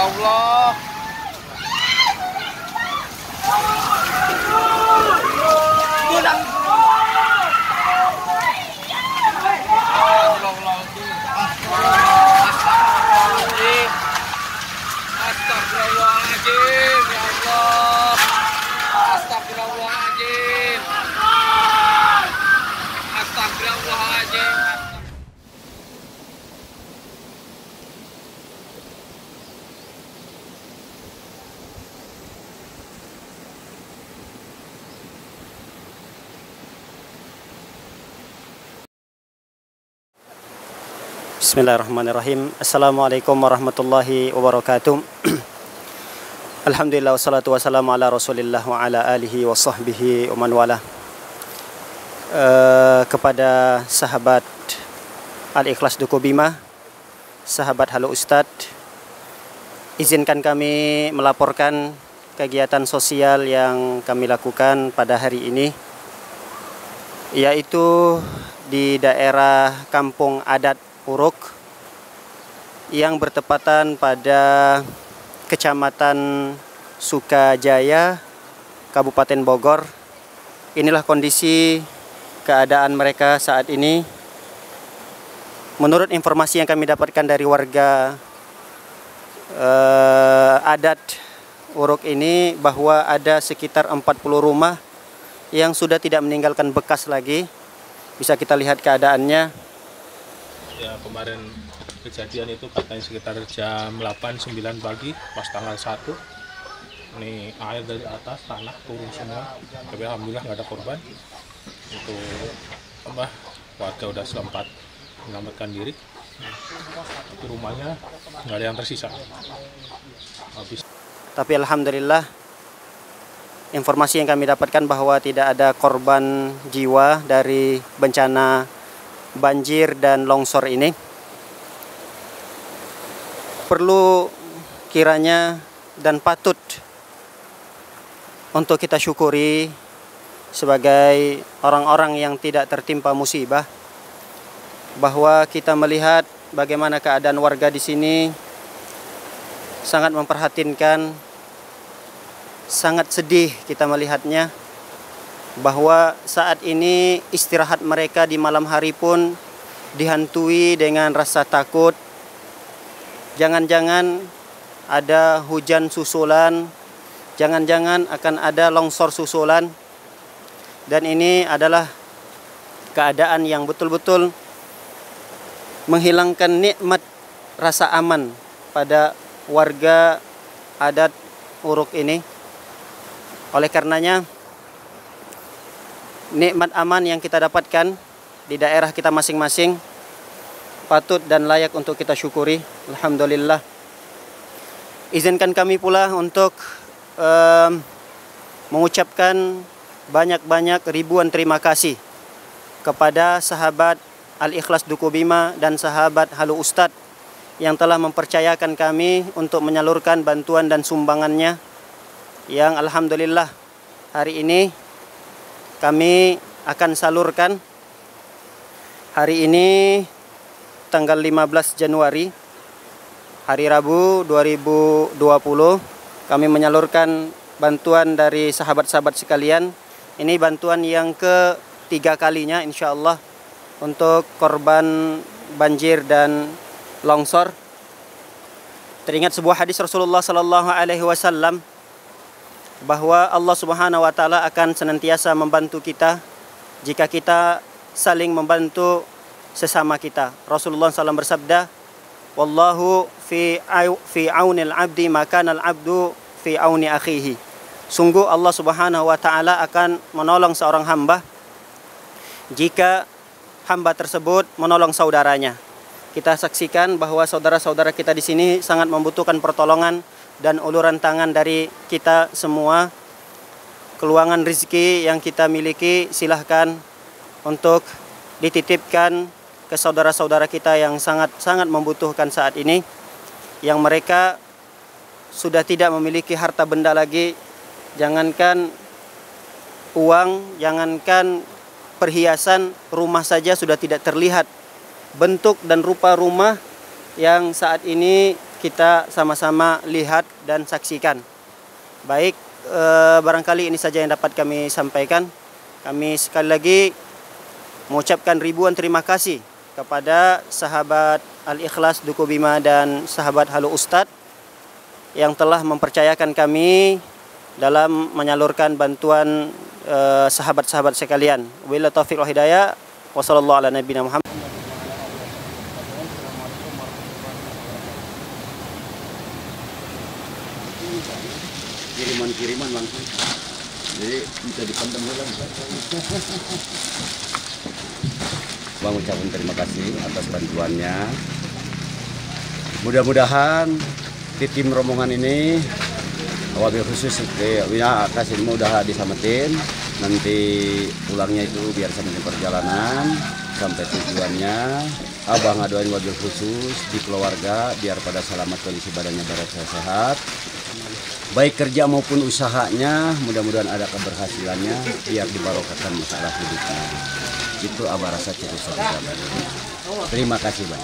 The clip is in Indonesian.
Ya Allah. Astagfirullahaladzim. Ya Allah. Astagfirullahaladzim. Bismillahirrahmanirrahim. Assalamualaikum warahmatullahi wabarakatuh. Alhamdulillah wassalatu wassalamu ala rasulillah wa ala alihi wa sahbihi wa man wala. Uh, Kepada sahabat Al-Ikhlas Duku Bima Sahabat Halo Ustad Izinkan kami melaporkan kegiatan sosial yang kami lakukan pada hari ini Yaitu di daerah Kampung Adat Uruk yang bertepatan pada Kecamatan Sukajaya, Kabupaten Bogor. Inilah kondisi keadaan mereka saat ini. Menurut informasi yang kami dapatkan dari warga eh, adat Uruk ini bahwa ada sekitar 40 rumah yang sudah tidak meninggalkan bekas lagi. Bisa kita lihat keadaannya ya kemarin kejadian itu katanya sekitar jam 8 9 pagi pas tanggal 1 ini air dari atas tanah turun semua. Tapi alhamdulillah nggak ada korban. Itu apa warga udah sempat menyelamatkan diri. Tapi rumahnya nggak ada yang tersisa. Habis. Tapi alhamdulillah informasi yang kami dapatkan bahwa tidak ada korban jiwa dari bencana banjir dan longsor ini. Perlu kiranya dan patut untuk kita syukuri sebagai orang-orang yang tidak tertimpa musibah bahwa kita melihat bagaimana keadaan warga di sini sangat memperhatinkan sangat sedih kita melihatnya bahwa saat ini istirahat mereka di malam hari pun dihantui dengan rasa takut jangan-jangan ada hujan susulan jangan-jangan akan ada longsor susulan dan ini adalah keadaan yang betul-betul menghilangkan nikmat rasa aman pada warga adat Uruk ini. Oleh karenanya nikmat aman yang kita dapatkan di daerah kita masing-masing patut dan layak untuk kita syukuri. Alhamdulillah. Izinkan kami pula untuk um, mengucapkan banyak-banyak ribuan terima kasih kepada sahabat Al-Ikhlas Duku Bima dan sahabat Halu Ustad yang telah mempercayakan kami untuk menyalurkan bantuan dan sumbangannya yang alhamdulillah hari ini kami akan salurkan hari ini tanggal 15 Januari hari Rabu 2020 kami menyalurkan bantuan dari sahabat-sahabat sekalian ini bantuan yang ketiga kalinya insya Allah untuk korban banjir dan longsor. Teringat sebuah hadis Rasulullah sallallahu alaihi wasallam bahwa Allah Subhanahu wa taala akan senantiasa membantu kita jika kita saling membantu sesama kita. Rasulullah SAW bersabda, "Wallahu fi fi aunil abdi maka al abdu fi auni akhihi." Sungguh Allah Subhanahu wa taala akan menolong seorang hamba jika hamba tersebut menolong saudaranya. Kita saksikan bahwa saudara-saudara kita di sini sangat membutuhkan pertolongan dan uluran tangan dari kita semua. Keluangan rezeki yang kita miliki silahkan untuk dititipkan ke saudara-saudara kita yang sangat-sangat membutuhkan saat ini. Yang mereka sudah tidak memiliki harta benda lagi, jangankan uang, jangankan perhiasan rumah saja sudah tidak terlihat bentuk dan rupa rumah yang saat ini kita sama-sama lihat dan saksikan. Baik, eh, barangkali ini saja yang dapat kami sampaikan. Kami sekali lagi mengucapkan ribuan terima kasih kepada sahabat Al-Ikhlas Duku Bima dan sahabat Halo Ustadz yang telah mempercayakan kami dalam menyalurkan bantuan eh, sahabat-sahabat sekalian. Wabillahi taufiq wal hidayah. Wassallallahu ala nabiyina kiriman-kiriman langsung jadi bisa dipendam ulang Bang ucapkan terima kasih atas bantuannya. Mudah-mudahan di tim rombongan ini wabil khusus eh, ya kasih mudah disamatin nanti pulangnya itu biar sampai perjalanan sampai tujuannya. Abang ngadoin wabil khusus di keluarga biar pada selamat kondisi badannya barat sehat baik kerja maupun usahanya mudah-mudahan ada keberhasilannya biar dibarokahkan masalah hidupnya. Itu abah rasa cukup terima kasih bang